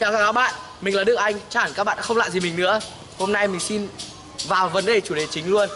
Chào các bạn, mình là Đức Anh, chắc hẳn các bạn không lạ gì mình nữa. Hôm nay mình xin vào vấn đề chủ đề chính luôn.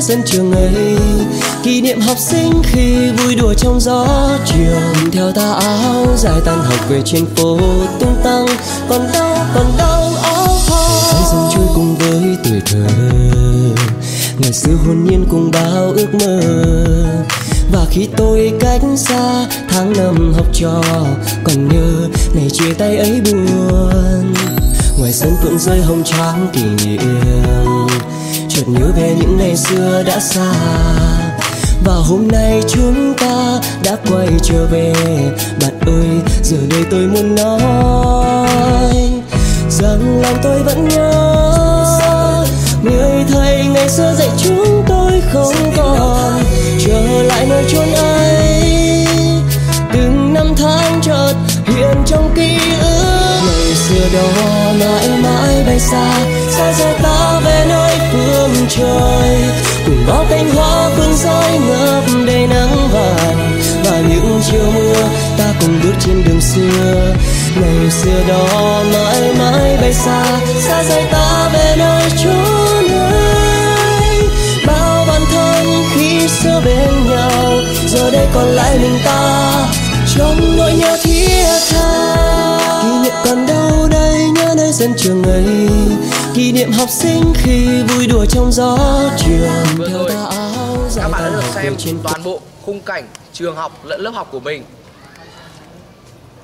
Sân trường ấy. Kỷ niệm học sinh khi vui đùa trong gió chiều, theo ta áo dài tan học về trên phố tung tăng. Còn đâu còn đâu áo hoa dần trôi cùng với tuổi thơ. Ngày xưa hồn nhiên cùng bao ước mơ. Và khi tôi cách xa, tháng năm học trò, còn nhớ ngày chia tay ấy buồn. Ngoài sân phượng rơi hồng trắng kỷ niệm chợt nhớ về những ngày xưa đã xa. Và hôm nay chúng ta đã quay trở về. Bạn ơi, giờ đây tôi muốn nói rằng lòng tôi vẫn nhớ. Người thầy ngày xưa dạy chúng tôi không còn. Trở lại nơi chốn ấy. Từng năm tháng chợt hiện trong ký ức. Ngày xưa đó mãi mãi bay xa xa rời ngập nắng vàng và những chiều mưa ta cùng bước trên đường xưa. Ngày xưa đó mãi mãi bay xa xa rời ta về nơi chốn ấy bao văn thân khi xưa bên nhau, giờ đây còn lại mình ta, trong nỗi nhớ thiết tha kỷ niệm còn đâu đây nhớ nơi sân trường ấy. Kỷ niệm học sinh khi vui đùa trong gió trường Vừa theo rồi, tà áo Các bạn đã được xem trên toàn bộ khung cảnh trường học lẫn lớp học của mình.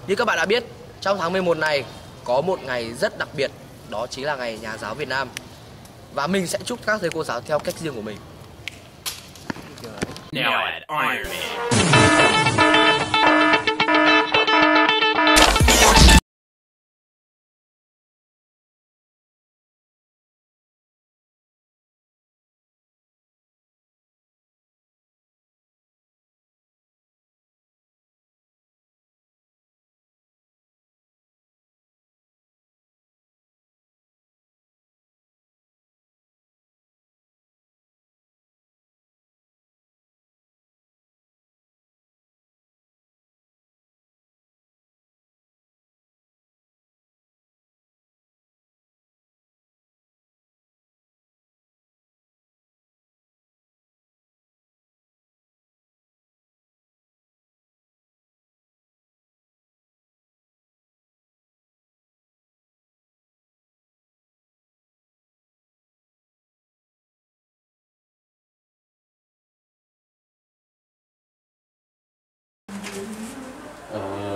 Như các bạn đã biết, trong tháng 11 này có một ngày rất đặc biệt Đó chính là ngày nhà giáo Việt Nam. Và mình sẽ chúc các thầy cô giáo theo cách riêng của mình. Now at Iron Man. Uh,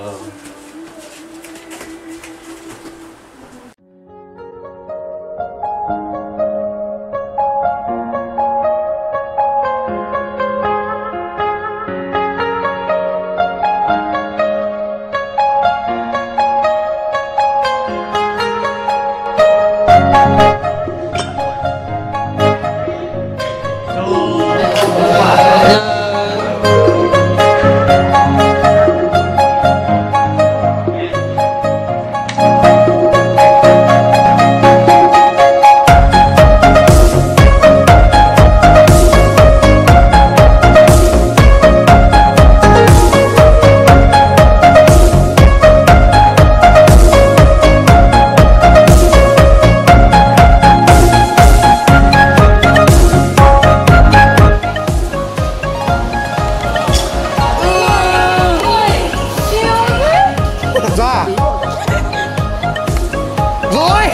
thôi.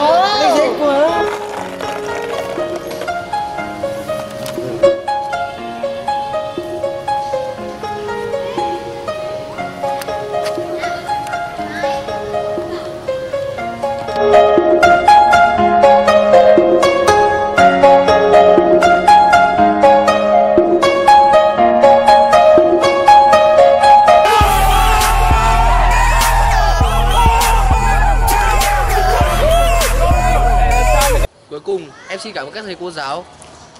滚，那滚。Xin cảm ơn các thầy cô giáo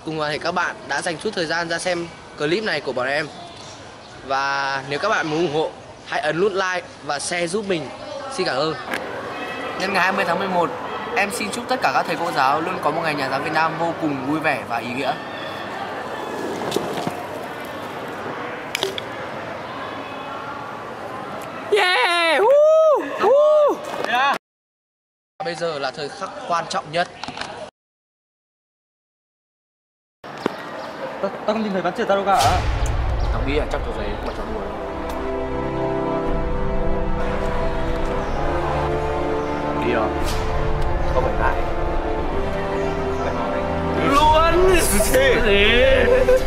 cùng thể các bạn đã dành chút thời gian ra xem clip này của bọn em. Và nếu các bạn muốn ủng hộ, hãy ấn nút like và share giúp mình. Xin cảm ơn. Nhân ngày 20 tháng 11, em xin chúc tất cả các thầy cô giáo luôn có một ngày nhà giáo Việt Nam vô cùng vui vẻ và ý nghĩa. Yeah! Woo! Woo! Bây giờ là thời khắc quan trọng nhất Ta, ta không nhìn thấy ván trượt ta đâu cả Thằng Bi à, chắc tờ giấy mà cháu đùa Đi rồi. Không phải ngại Phải hỏi Luôn! Cái gì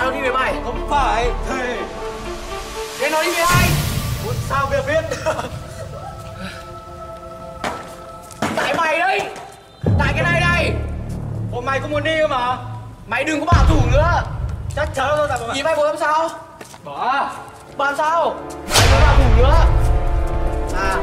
2 chắc chắn nó đi với mày? Không phải Thề Thế nó đi với ai? Muốn sao việc biết? Tại mày đấy. Tại cái này đây. Ủa mày cũng muốn đi cơ mà. Mày đừng có bảo thủ nữa. Chắc chắn đâu tại Nhìn mày bộ làm sao? Bỏ Bà làm sao? Mày đừng có bảo thủ nữa. À